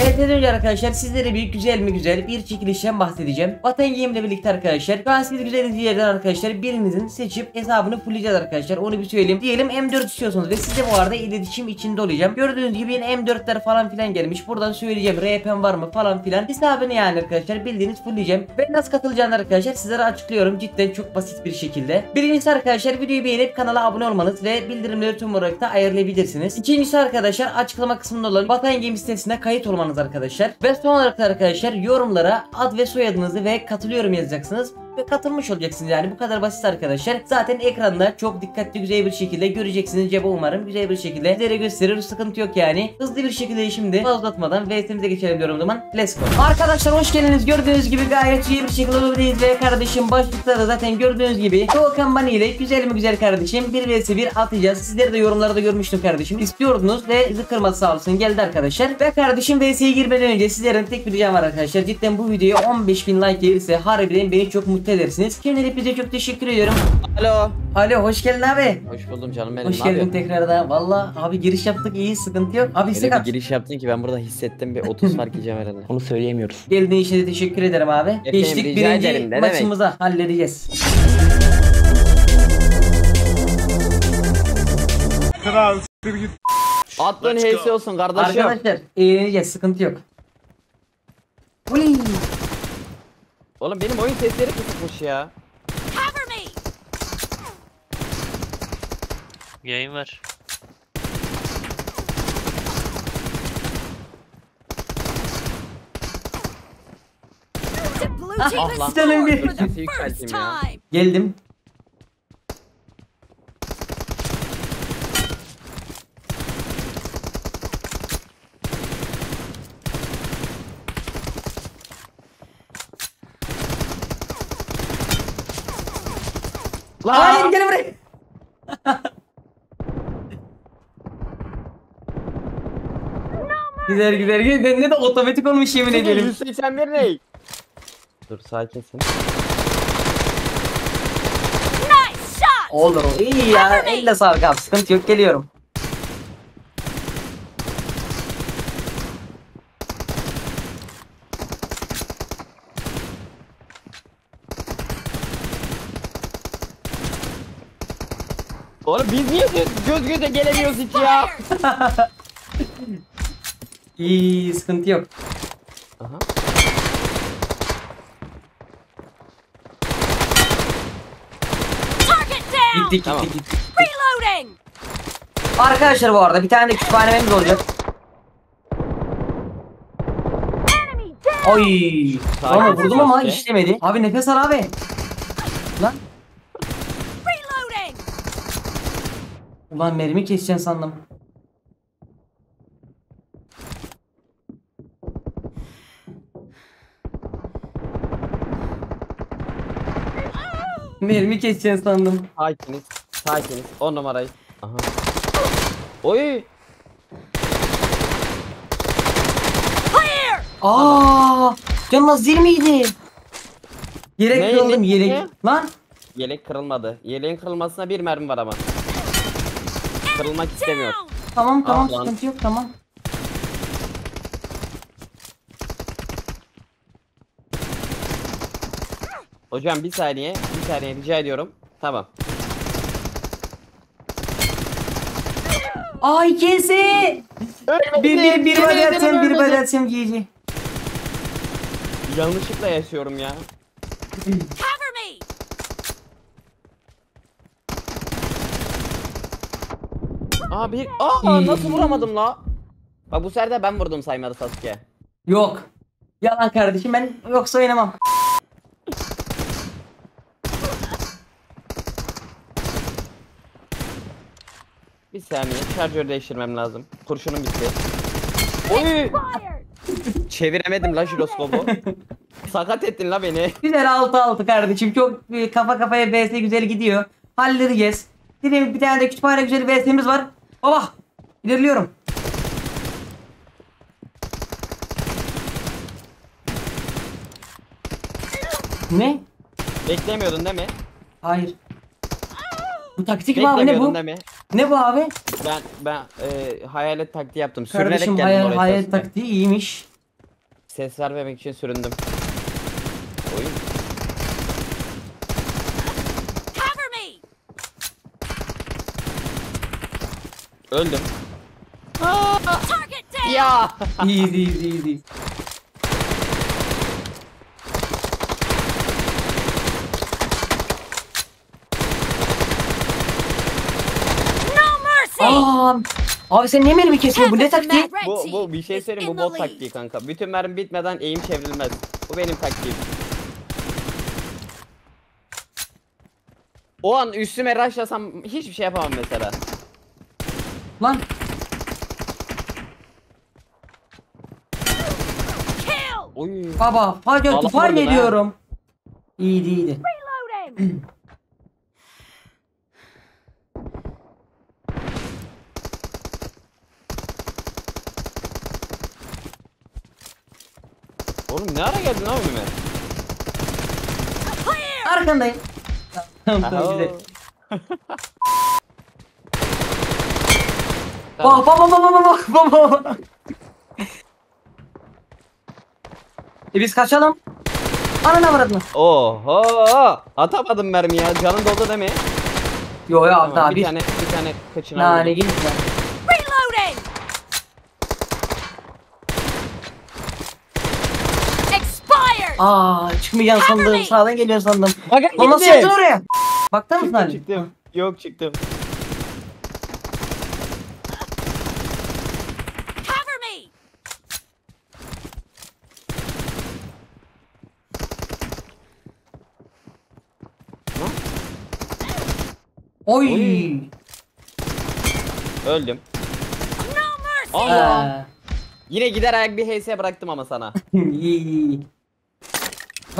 VS'den önce arkadaşlar sizlere bir güzel mi güzel bir çekilişten bahsedeceğim. Vatan Game ile birlikte arkadaşlar. Şu an siz güzel izleyicilerden arkadaşlar birinizin seçip hesabını fulleyeceğiz arkadaşlar. Onu bir söyleyeyim. Diyelim M4 istiyorsunuz ve size bu arada iletişim içinde olacağım. Gördüğünüz gibi yine M4'ler falan filan gelmiş. Buradan söyleyeceğim RP'm var mı falan filan. Hesabını yani arkadaşlar bildiğiniz fullleyeceğim. Ve nasıl katılacağını arkadaşlar sizlere açıklıyorum. Cidden çok basit bir şekilde. Birincisi arkadaşlar videoyu beğenip kanala abone olmanız ve bildirimleri tüm olarak da ayarlayabilirsiniz. İkincisi arkadaşlar açıklama kısmında olan Vatan Game sitesine kayıt olmanız arkadaşlar. Ve son olarak da arkadaşlar yorumlara ad ve soyadınızı ve katılıyorum yazacaksınız ve katılmış olacaksınız yani bu kadar basit arkadaşlar. Zaten ekranda çok dikkatli güzel bir şekilde göreceksiniz cebe umarım güzel bir şekilde sizlere gösterir sıkıntı yok yani. Hızlı bir şekilde şimdi fazla uzatmadan VS'imize geçelim diyorum o zaman. Let's go. Arkadaşlar hoş geldiniz. Gördüğünüz gibi gayet iyi bir şekilde olabiliriz ve kardeşim başlıkta da zaten gördüğünüz gibi Doğukan Bani ile güzel mi güzel kardeşim 1 vs 1 atacağız. Sizleri de yorumlarda görmüştüm kardeşim. İstiyordunuz ve bizi kırmadı sağ olsun geldi arkadaşlar. Ve kardeşim vs'ye girmeden önce sizlerin tek bir ricam var arkadaşlar. Cidden bu videoya 15.000 like gelirse harbiden beni çok mutlu edersiniz. Kendine hepinize çok teşekkür ediyorum. Alo. Alo hoş geldin abi. Hoş buldum canım benim. Hoş geldin tekrardan. Valla abi giriş yaptık iyi sıkıntı yok. Abi Öyle bir giriş yaptın ki ben burada hissettim bir 30 fark yiyeceğim herhalde. Onu söyleyemiyoruz. Geldiğin için de teşekkür ederim abi. Efendim, Geçtik birinci ederim, ne demek? maçımıza halledeceğiz. Kral s**tir git. Let's heysi olsun kardeşim. Arkadaşlar eğleneceğiz sıkıntı yok. Uley. Oğlum benim oyun sesleri kısıkmış ya. Yayın var. Ah, ah, lan. Sesi yükselteyim ya. Geldim. Lan! Hayır gel buraya. Güzel güzel güzel. Ne, ne de otomatik olmuş yemin ederim. 181 ne? Dur sakinsin. Nice shot! Olur o. İyi ya. Elle sağlık abi. Sıkıntı yok. Geliyorum. Oğlum biz niye göz, göz göze gelemiyoruz hiç ya? İyi sıkıntı yok. Aha. Gittik Tamam. gittik gittik. Reloading! Arkadaşlar bu arada bir tane de kütüphanemiz olacak. Oy. Ama vurdum ama işlemedi. Abi nefes al abi. Lan. Reloading! Ulan mermi keseceksin sandım. Mermi keseceksin sandım. Sakiniz. Sakiniz. 10 numarayı. Aha. Oy. Aa! Canına zil miydi? Yelek Ne, kırıldım ne, yelek. ne? Lan. Yelek kırılmadı. Yeleğin kırılmasına bir mermi var ama. Kırılmak istemiyor. Tamam tamam Ah lan. sıkıntı yok tamam. Hocam bir saniye. Bir saniye rica ediyorum. Tamam. Ay kesi. Bir bir bir body atayım bir atayım GG. Yanlışlıkla yaşıyorum ya. Cover me! Aa bir aa nasıl vuramadım la? Bak bu sefer de ben vurdum saymadı Sasuke. Yok. Yalan kardeşim ben yoksa oynamam. Saniye şarjör değiştirmem lazım. Kurşunum bitti. Oy! Çeviremedim la jiroskopu. Sakat ettin la beni. Güzel 6-6 kardeşim. Çok e, kafa kafaya VS güzel gidiyor. Halledeceğiz. Dediğim bir tane de kütüphane güzel VS'miz var. Baba. İlerliyorum. Ne? Beklemiyordun değil mi? Hayır. Bu taktik mi abi ne Beklemiyordun bu? değil mi? Ne bu abi? Ben ben e, hayalet taktiği yaptım. Sürünerek Kardeşim geldim hayal, oraya hayal Sasuke. taktiği iyiymiş. ses vermemek için süründüm. Oyun. Cover me! Öldüm. Ya. Easy easy easy. No mercy! Aa, abi sen niye mermi kesiyorsun? Bu ne taktiği? Bu bu bir şey söyleyeyim bu bot taktiği kanka. Bütün mermi bitmeden eğim çevrilmez. Bu benim taktiğim. O an üstüme rushlasam hiçbir şey yapamam mesela. Lan! Oy. baba hadi tufan ediyorum. İyiydi iyiydi. Oğlum ne ara geldin lan önüme? Arkandayım. Tamam tamam. Tamam. Bak bak bak bak bak bak bak. E biz kaçalım. Anana vurdun. Oho! Atamadım mermi ya. Canın doldu değil mi? Yo yo Tamam, daha bir bir. tane bir tane kıçına Nane vurdum. git lan. Reloading! Expired! Aa çıkmayacaksın sandım. Sağdan geliyorsun sandım. Aga Lan nasıl yaptın oraya? Baktın Çıktım Ali? çıktım. Yok çıktım. Cover me! Oy. Oy. Öldüm. No mercy! Allah. Ha. Yine gider ayak bir HS bıraktım ama sana.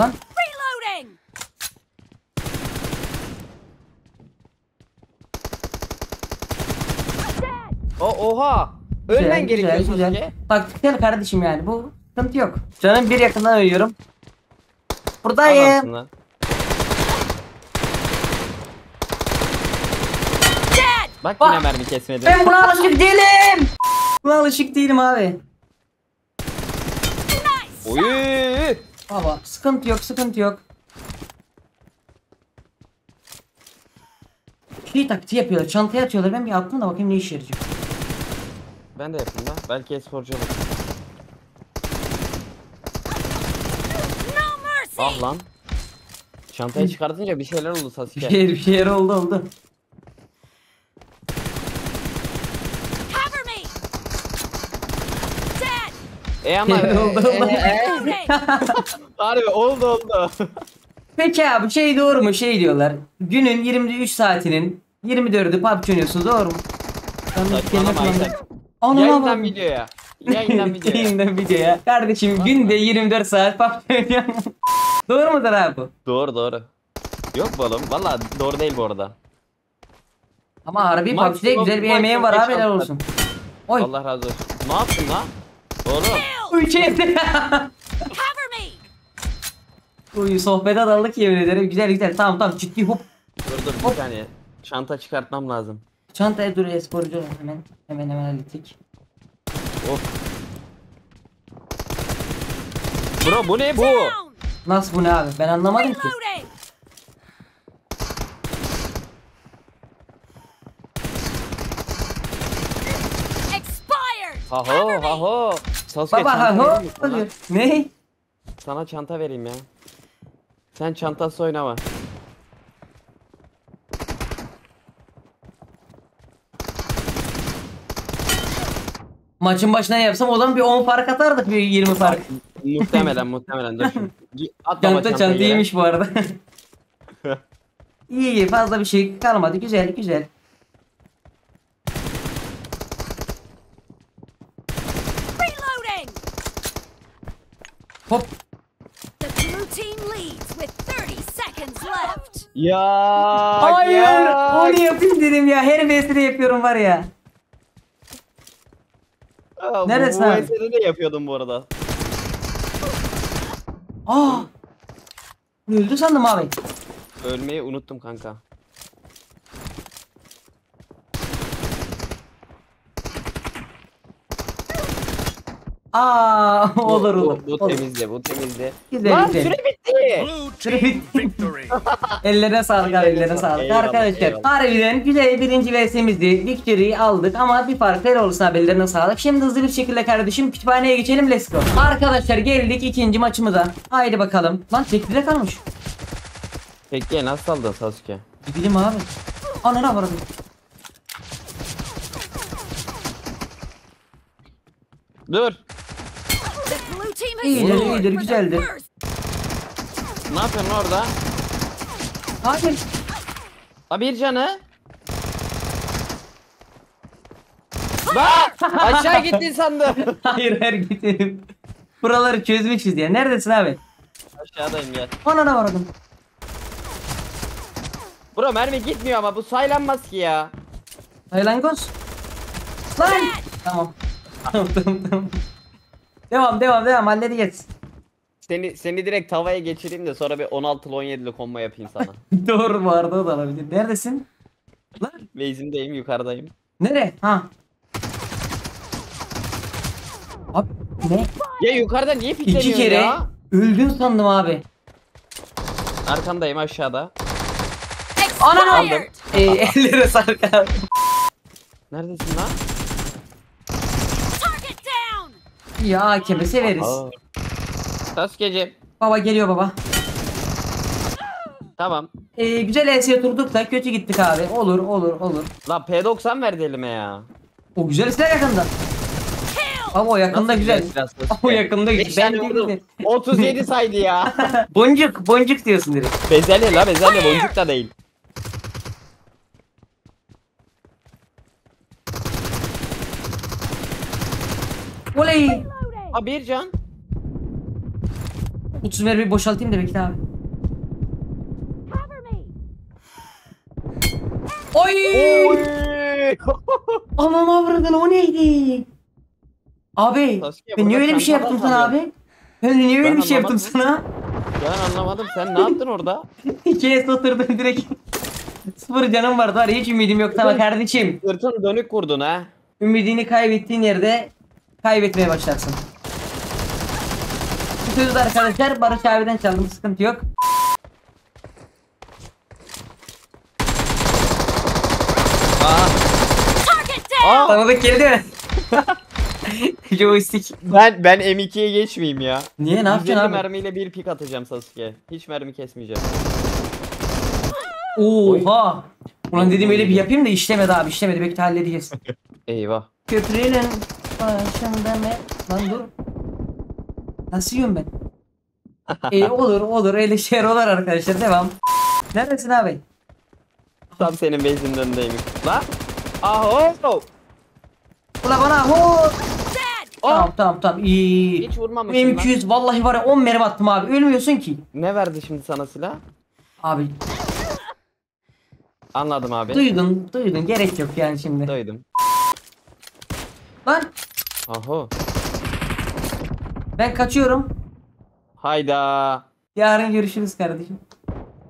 Lan Reloading! Dead! O oha. Ölmen gerekiyor güzel. Taktiksel kardeşim yani bu sıkıntı yok. Canım bir yakından ölüyorum. Adamsın Buradayım. Dead! Bak Bak. yine mermi kesmedi. Ben buna alışık değilim. Buna alışık değilim abi. Nice! Oy. Baba sıkıntı yok sıkıntı yok. Şey taktiği yapıyorlar çantaya atıyorlar ben bir attım da bakayım ne işe yarayacak. Ben de yapayım lan. Belki esporcu olur. No mercy! Ah lan. Çantayı çıkartınca bir şeyler oldu Bir Sasuke. şey, bir şeyler oldu oldu. E ama Oldu, oldu. e, e, e. Harbi oldu oldu. Peki abi şey doğru mu şey diyorlar. Günün 23 saatinin 24'ü PUBG oynuyorsun doğru mu? Saçmalama. Anam Yayından videoya. Yayından videoya. Yayından videoya. Kardeşim günde 24 saat PUBG oynuyorum. doğru mudur abi bu? Doğru doğru. Yok bu oğlum. Valla doğru değil bu arada. Ama harbi PUBG'de güzel bir emeğin var abi helal olsun. Oy. Allah razı olsun. Ne yaptın lan? Oğlum. Kill! Uy şey Cover me! Uy sohbete daldık yemin ederim. Güzel güzel tamam tamam ciddi hop. Dur dur bir saniye. Çanta çıkartmam lazım. Çantaya dur esporcu hemen hemen hemen hallettik. Of. Bro bu ne bu? Nasıl bu ne abi ben anlamadım ki. Reloading! Expired! Sasuke Baba ha çanta vereyim mi sana? diyor. Ne? Sana çanta vereyim ya. Sen çantası oynama. Maçın başına yapsam o zaman bir 10 fark atardık bir 20 fark. muhtemelen muhtemelen dur şimdi. Gi- Çanta çantayı çanta yere. iyiymiş bu arada. iyi fazla bir şey kalmadı güzel güzel. Ya. Hayır ya. onu yapayım dedim ya her VS'de yapıyorum var ya. Aa, bu- Neresi bu abi? De yapıyordum bu arada. Aa. Öldü sandım abi. Ölmeyi unuttum kanka. Aa olur Bu- olur. Bu, bu olur. temizdi bu temizdi. Güzel, Lan güzel. süre bitti. Blue team victory. Ellerine sağlık abi ellerine sağlık. Eyvallah, Arkadaşlar eyvallah. harbiden güzel birinci VS'mizdi. Victory'yi aldık ama bir fark helal olsun abi ellerine sağlık. Şimdi hızlı bir şekilde kardeşim kütüphaneye geçelim let's go. Arkadaşlar geldik ikinci maçımıza. Haydi bakalım. Lan tekli kalmış. Peki nasıl aldın Sasuke? Ne bileyim abi. Anana. Dur. Blue team has İyidir, iyidir, for the güzeldi. first Ne yapıyorsun orada? Hayır. La bir canı. Bak aşağı gittin sandım. Hayır hayır gidelim. Buraları çözmüşüz ya. Neredesin abi? Aşağıdayım gel. Anana vurdum. Bro mermi gitmiyor ama bu saylanmaz ki ya. Haylangoz. Lan. Tamam. Tamam tamam tamam. Devam devam devam halledeceğiz. Seni seni direkt tavaya geçireyim de sonra bir 16'lı 17'li combo yapayım sana. Doğru bu arada o da olabilir. Neredesin? Lan. Base'imdeyim yukarıdayım. Nere? Ha. Abi ne? Ya yukarıda niye pikleniyorsun İki kere ya? öldün sandım abi. Arkandayım aşağıda. Ananı expired. Ee, ellere sark abi. Neredesin lan? Target down. Ya keme severiz. Aa. Sasuke'cim. Baba geliyor baba. Tamam. Ee, güzel ES'ye oturduk da kötü gittik abi. Olur olur olur. La P90 verdi elime ya. O güzel silah yakında. Ama o yakında Nasıl güzel. Sasuke? O yakında güzel. Ben vurdum. güzel. 37 saydı ya. Boncuk boncuk diyorsun direkt. bezelye la bezelye boncuk da değil. Oley. Ha bir can. 30 ver bir boşaltayım da bekle abi. Oy! Oy. Aman avradın o neydi? Abi Sasuke, ben niye öyle bir şey yaptım sana kalıyor. abi? Ben niye öyle Ben bir şey yaptım sana? ben anlamadım sen ne yaptın orada? İkiye oturdum direkt. Sıfır canım vardı var hiç ümidim yok tamam kardeşim. Sırtın dönük kurdun ha. Ümidini kaybettiğin yerde kaybetmeye başlarsın. De arkadaşlar Barış abiden çaldım sıkıntı yok. Aa. Tanıdık geldi mi? Joystick. Ben ben M2'ye geçmeyeyim ya. Niye ne 150 yapacaksın abi? mermiyle bir pik atacağım Sasuke. Hiç mermi kesmeyeceğim. Oha. Ulan dedim öyle bir yapayım da işlemedi abi işlemedi bekle halledeceğiz. Eyvah. Köprünün başında ne? Lan dur. Nasıl yiyorum ben? İyi olur olur öyle şeyler olur arkadaşlar devam. Neredesin abi? Tam senin base'in önündeyim. Lan. Aho. Ula bana ho. Dead. Tamam tamam tamam iyi. Hiç vurmamışım lan. M200 vallahi var ya 10 mermi attım abi ölmüyorsun ki. Ne verdi şimdi sana silah? Abi Anladım abi. duydun duydun gerek yok yani şimdi. Duydum. Lan Aho. Ben kaçıyorum. Hayda. Yarın görüşürüz kardeşim.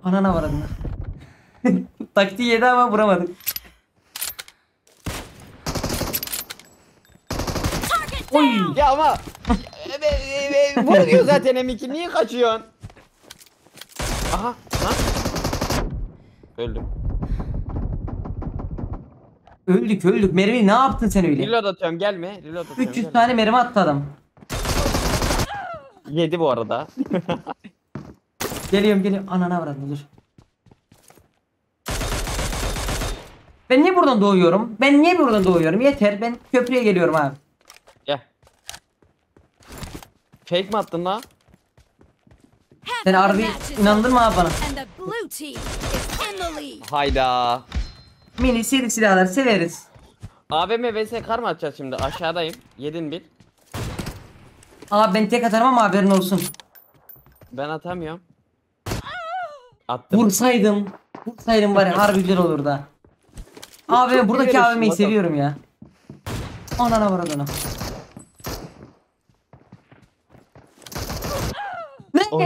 Anana var adına. Taktiği yedi ama vuramadık. Oy. Ya ama vuruyor zaten M2 niye kaçıyorsun? Aha lan. Öldüm. Öldük öldük. Mermi ne yaptın sen öyle? Reload atıyorum gelme. Reload atıyorum. 300 gelme. tane mermi attı adam. Yedi bu arada. Geliyorum geliyorum. Anana vurdum dur. Ben niye buradan doğuyorum? Ben niye buradan doğuyorum? Yeter ben köprüye geliyorum abi. Gel. Fake mi attın lan? Half Sen harbi inandın mı abi bana? Hayda. Mini seri silahlar severiz. AVM vs kar mı atacağız şimdi? Aşağıdayım. Yedin bir. Abi ben tek atarım ama haberin olsun. Ben atamıyorum. Attım. Vursaydım. Vursaydım ya harbi güzel olurdu ha. Abi buradaki AVM'yi seviyorum ya. Anana vur adına. Ne? Oy.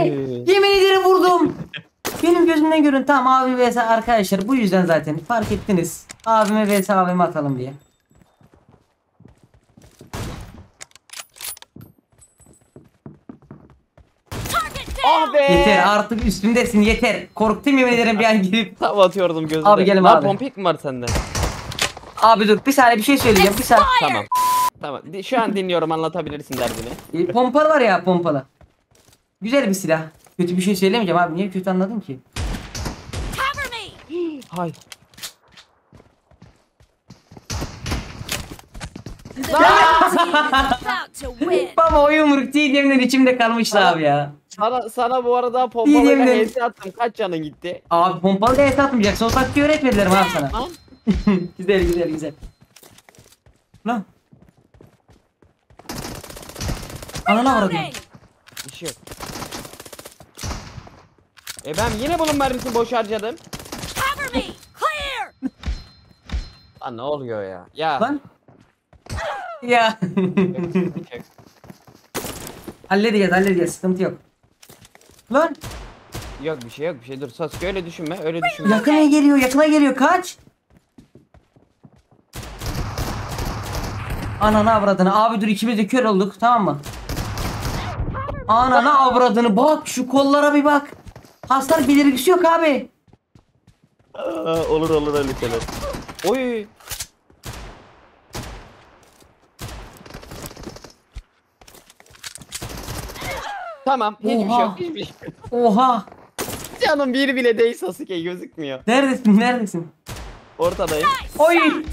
Yemin ederim vurdum. Benim gözümden görün tamam abi vs arkadaşlar bu yüzden zaten fark ettiniz. Abime vs abime atalım diye. Ah be. Yeter artık üstümdesin yeter. Korktum yemin ederim bir an girip. Tam atıyordum gözüne. Abi gelin abi. pompik mi var sende? Abi dur bir saniye bir şey söyleyeceğim bir saniye. Tamam. Tamam. Şu an dinliyorum anlatabilirsin derdini. E, Pompalı var ya pompalı. Güzel bir silah. Kötü bir şey söylemeyeceğim abi. Niye kötü anladın ki? Cover me! Hay. Baba o yumruk TDM'den içimde kalmıştı abi ya. Sana, sana bu arada pompalayla yemin HS attım. Kaç canın gitti? Abi pompalı da et atmayacaksın. O taktiği öğretmediler mi abi sana? Güzel güzel güzel. Lan. Anana vurdum. Bir şey yok. E ben yine bunun mermisini boş harcadım. Cover me! Clear! Lan ne oluyor ya? Ya. Lan. Ya. Halledeceğiz halledeceğiz sıkıntı yok. Lan Yok bir şey yok bir şey dur Sasuke öyle düşünme öyle düşünme. yakına geliyor yakına geliyor kaç. Ananı avradını abi dur ikimiz de kör olduk tamam mı? Ananı avradını bak şu kollara bir bak. Hasar belirgisi yok abi. Aa, olur olur öyle şeyler. Oy. Tamam hiçbir şey Oha. yok hiçbir şey yok. Oha. Canım bir bile değil Sasuke gözükmüyor. Neredesin neredesin? Ortadayım. Oy.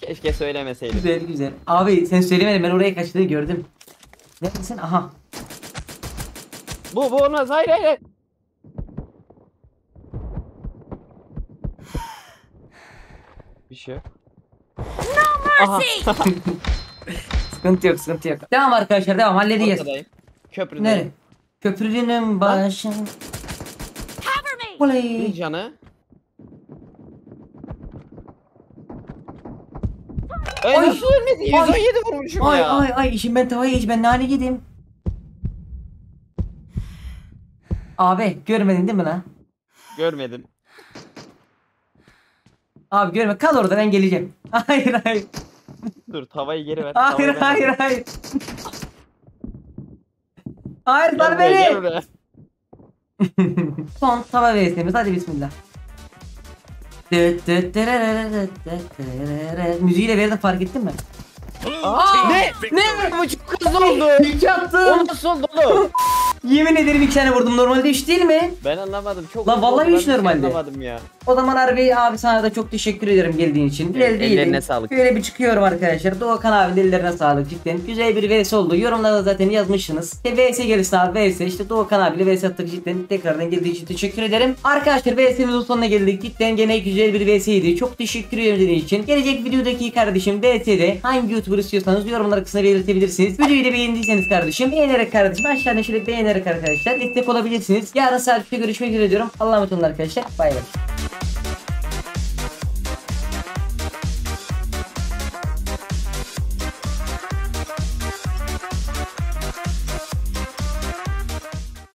Keşke söylemeseydim. güzel güzel. Abi sen söylemedin ben oraya kaçtığını gördüm. Neredesin? Aha. Bu bu olmaz hayır hayır. hayır. Bir şey yok. Aha. Mercy! Sıkıntı yok sıkıntı yok. Devam arkadaşlar devam halledeceğiz. Ortadayım. Köprüdeyim. Nere? Köprünün başın. Cover me! Bir Oley. canı. Ay Ay. nasıl ölmedi? 117 vurmuşum Ay ya. ay ay işim ben tavayı hiç ben nane yedim. Abi görmedin değil mi lan? Görmedim. Abi görme kal orada ben geleceğim. Hayır hayır. Dur tavayı geri ver. Hayır tavayı hayır hayır. Hayır lan gel beni. Son tava VS'miz hadi bismillah. Dıt dıt dırırırırıt dıt dırırırı. Müziği de verdim fark ettin mi? Aa, ne? Ne? Bu çok hızlı oldu. İki O attım. nasıl oldu oğlum? Yemin ederim iki tane vurdum normalde üç değil mi? Ben anlamadım. Çok Lan hızlı vallahi oldu, ben hiç bir şey normalde. Anlamadım ya. O zaman harbi abi sana da çok teşekkür ederim geldiğin için. Değildin. ellerine sağlık. Böyle bir çıkıyorum arkadaşlar. Doğukan abinin ellerine sağlık cidden. Güzel bir vs oldu. Yorumlarda zaten yazmışsınız. İşte vs gelirsin abi vs. İşte Doğukan abiyle vs attık cidden. Tekrardan geldiği için teşekkür ederim. Arkadaşlar vs'imizin sonuna geldik. Cidden gene güzel bir vs'ydi. Çok teşekkür ederim dediğin için. Gelecek videodaki kardeşim vs'de hangi YouTuber istiyorsanız yorumlar kısmına belirtebilirsiniz. Videoyu da beğendiyseniz kardeşim beğenerek kardeşim aşağıdan şöyle beğenerek arkadaşlar destek olabilirsiniz. Yarın saat 3'te görüşmek üzere diyorum. Allah'a emanet olun arkadaşlar. Bay bay.